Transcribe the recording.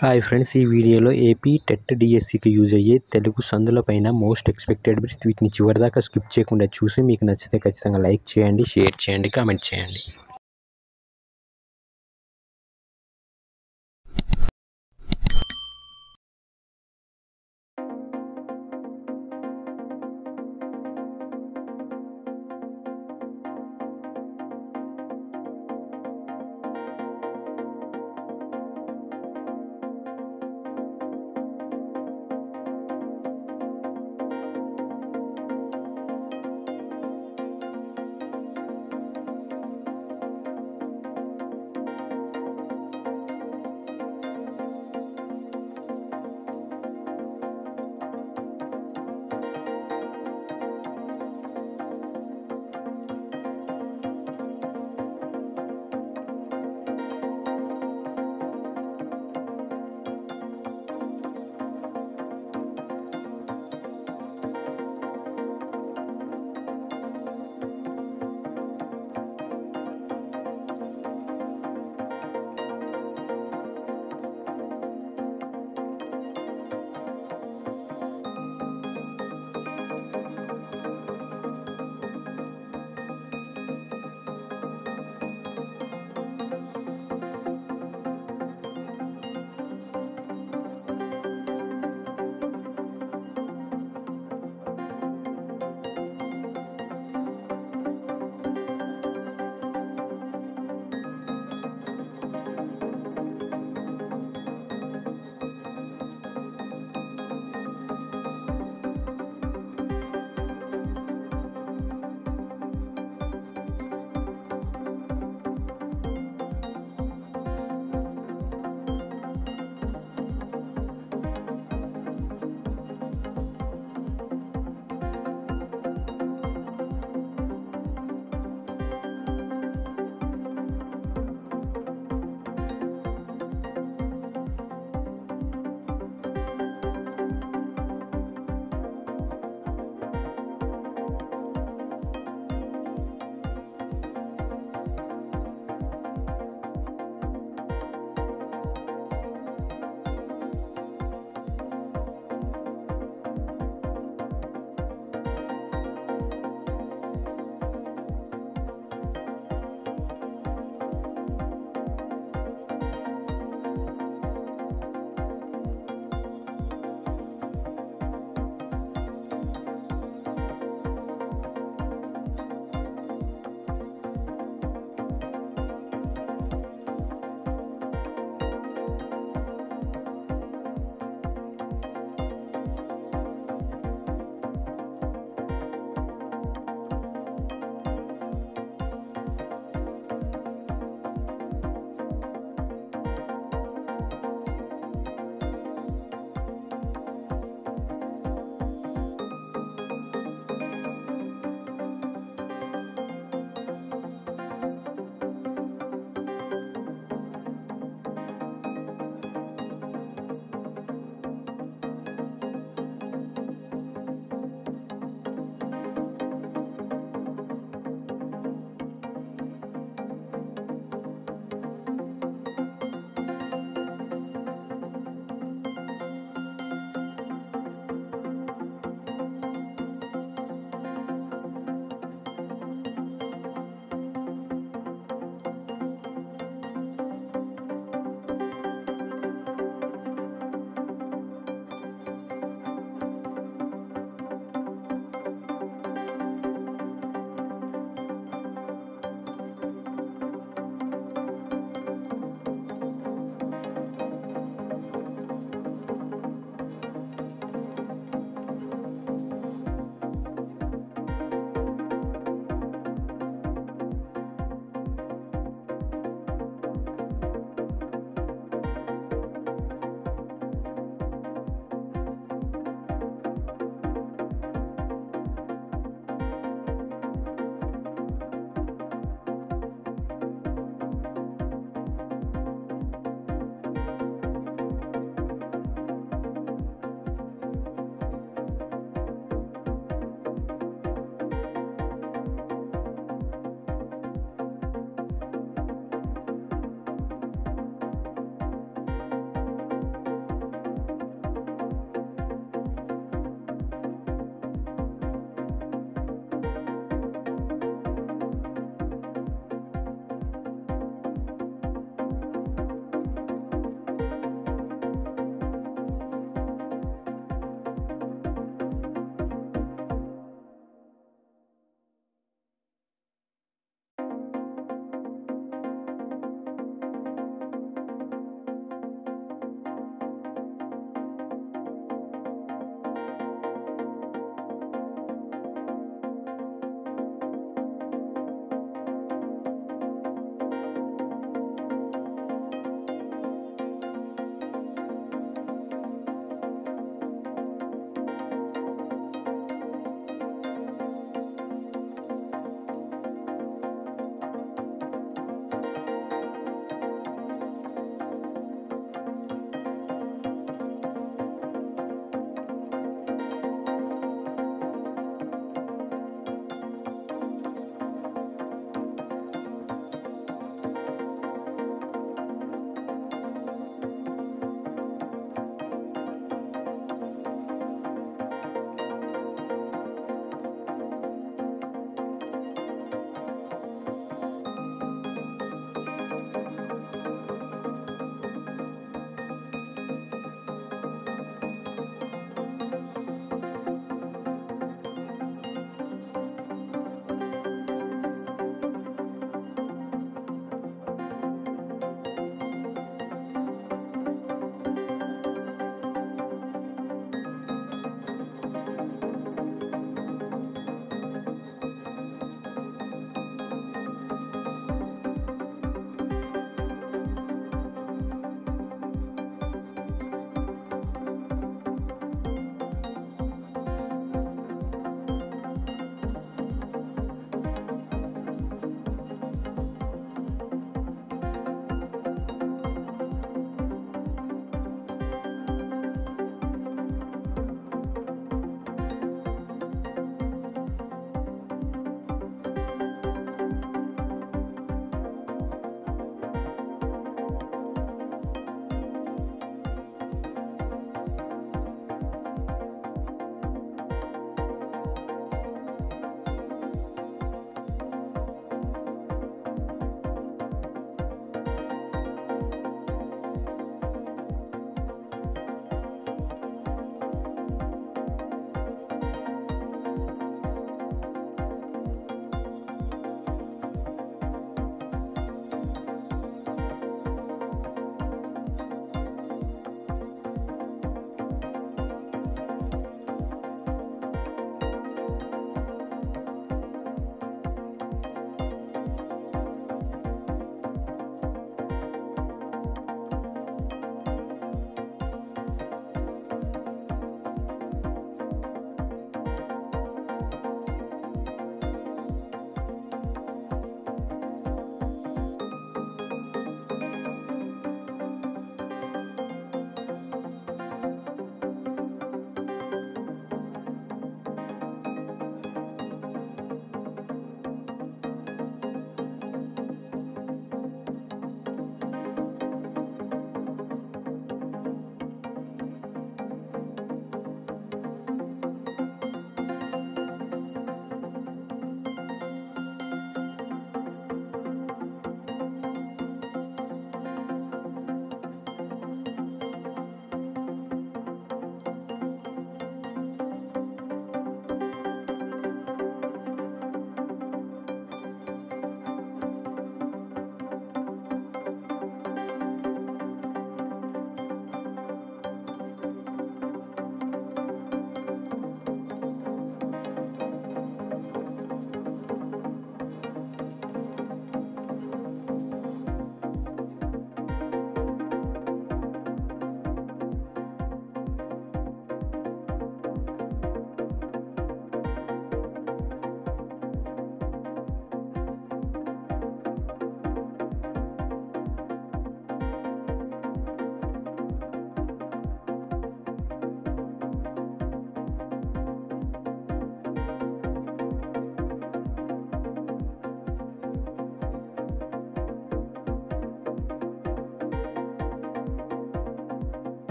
Hi friends ఈ వీడియోలో AP TET డిఎస్సికి యూజ్ అయ్యే తెలుగు సందులపైన మోస్ట్ ఎక్స్పెక్టెడ్ బిట్స్ వీటిని చివరిదాకా స్కిప్ చేయకుండా చూసి మీకు నచ్చితే ఖచ్చితంగా లైక్ చేయండి షేర్ చేయండి కామెంట్ చేయండి.